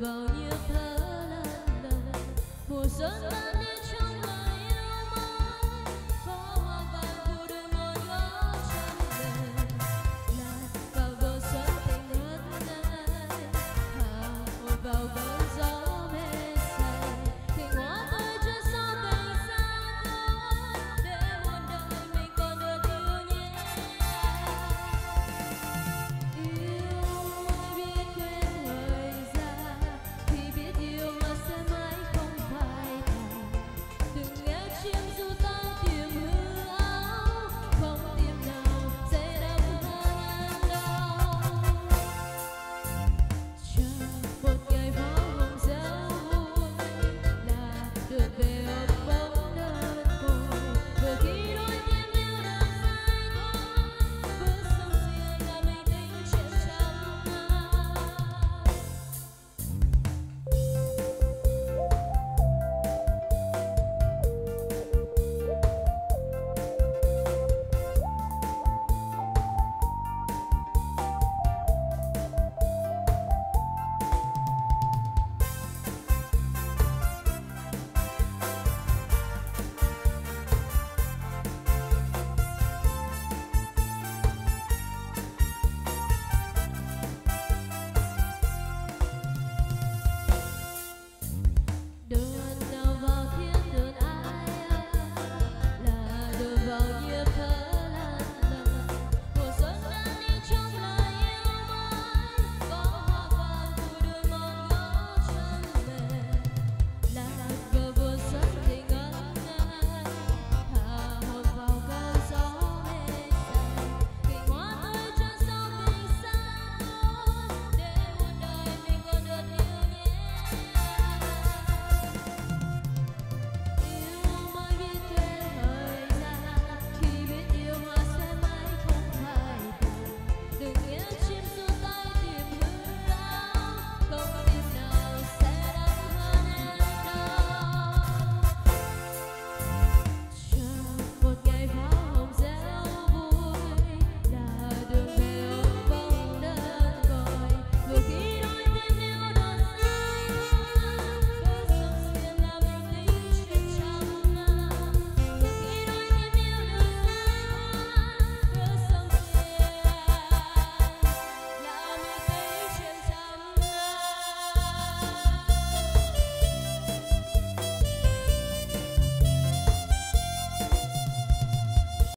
bao nhiêu thơ lần đầu mùa xuân tan đến